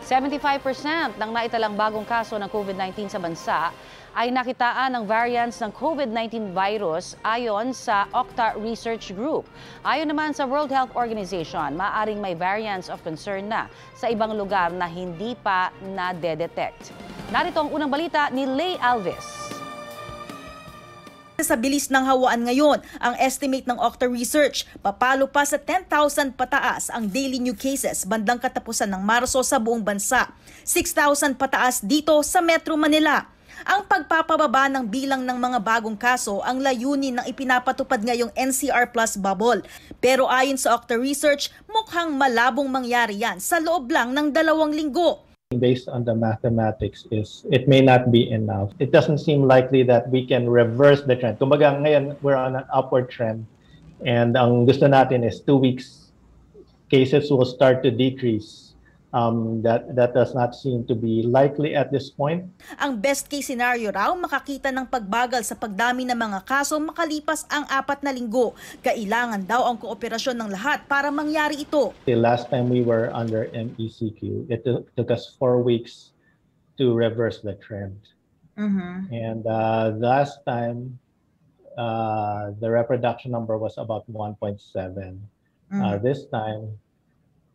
75% ng naitalang bagong kaso ng COVID-19 sa bansa ay nakitaan ng variants ng COVID-19 virus ayon sa Octa Research Group. Ayon naman sa World Health Organization, maaring may variants of concern na sa ibang lugar na hindi pa na-detect. Narito ang unang balita ni Lay Alves. Sa bilis ng hawaan ngayon, ang estimate ng Octa Research, papalo pa sa 10,000 pataas ang daily new cases bandang katapusan ng Marso sa buong bansa. 6,000 pataas dito sa Metro Manila. Ang pagpapababa ng bilang ng mga bagong kaso ang layunin ng ipinapatupad ngayong NCR Plus bubble. Pero ayon sa Octa Research, mukhang malabong mangyari yan sa loob lang ng dalawang linggo based on the mathematics is it may not be enough. It doesn't seem likely that we can reverse the trend. Kumbaga ngayon we're on an upward trend and ang gusto natin is two weeks cases will start to decrease um, that that does not seem to be likely at this point. Ang best case scenario raw makakita ng pagbagal sa pagdami ng mga kaso makalipas ang apat na linggo. Kailangan daw ang kooperasyon ng lahat para mangyari ito. The last time we were under MECQ, it took us four weeks to reverse the trend. Mm-hmm. And uh, last time, uh, the reproduction number was about 1.7. Mm-hmm. Uh, this time,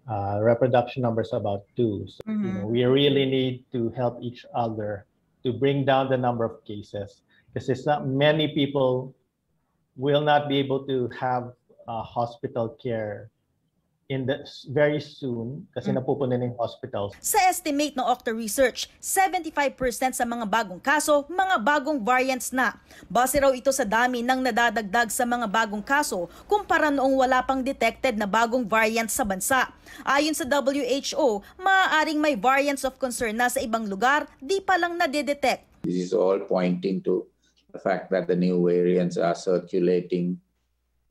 uh, reproduction numbers about two. So mm-hmm. you know, we really need to help each other to bring down the number of cases because it's not many people will not be able to have uh, hospital care in the very soon kasi mm. napupunin ng hospitals. Sa estimate ng Octa Research, 75% sa mga bagong kaso, mga bagong variants na. Base raw ito sa dami ng nadadagdag sa mga bagong kaso kumpara noong wala pang detected na bagong variants sa bansa. Ayon sa WHO, maaaring may variants of concern na sa ibang lugar, di pa lang nadedetect. This is all pointing to the fact that the new variants are circulating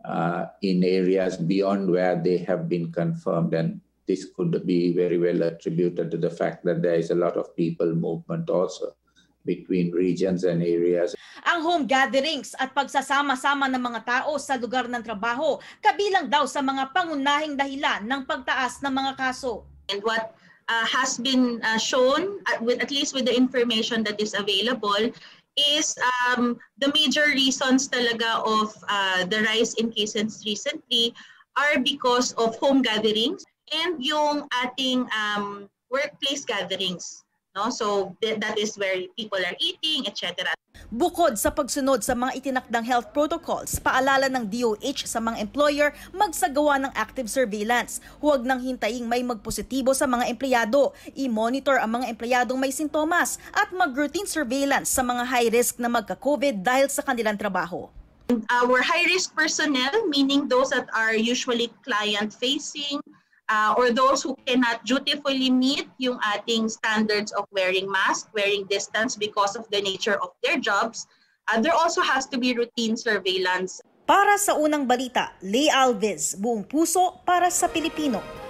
uh, in areas beyond where they have been confirmed. And this could be very well attributed to the fact that there is a lot of people movement also between regions and areas. Ang home gatherings at pagsasama-sama ng mga tao sa lugar ng trabaho kabilang daw sa mga pangunahing dahilan ng pagtaas ng mga kaso. And what uh, has been uh, shown, at, with, at least with the information that is available, is um, the major reasons talaga of uh, the rise in cases recently are because of home gatherings and yung ating um, workplace gatherings. No? So th- that is where people are eating, etc. Bukod sa pagsunod sa mga itinakdang health protocols, paalala ng DOH sa mga employer magsagawa ng active surveillance. Huwag nang hintayin may magpositibo sa mga empleyado. I-monitor ang mga empleyadong may sintomas at mag-routine surveillance sa mga high risk na magka-COVID dahil sa kanilang trabaho. Our high-risk personnel, meaning those that are usually client-facing, uh, or those who cannot dutifully meet yung ating standards of wearing mask, wearing distance because of the nature of their jobs, uh, there also has to be routine surveillance. Para sa unang balita, Lee Alves, buong puso para sa Pilipino.